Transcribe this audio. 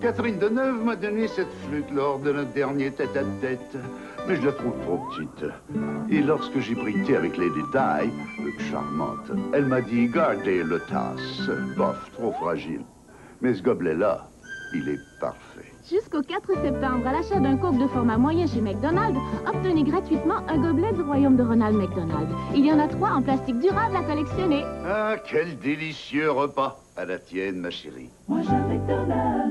Catherine Deneuve m'a donné cette flûte lors de notre dernier tête-à-tête, mais je la trouve trop petite. Et lorsque j'ai pris avec les détails, charmante, elle m'a dit gardez le tasse, bof, trop fragile. Mais ce gobelet-là, il est parfait. Jusqu'au 4 septembre, à l'achat d'un coke de format moyen chez McDonald's, obtenez gratuitement un gobelet du royaume de Ronald McDonald. Il y en a trois en plastique durable à collectionner. Ah, quel délicieux repas À la tienne, ma chérie. Moi, je McDonald's.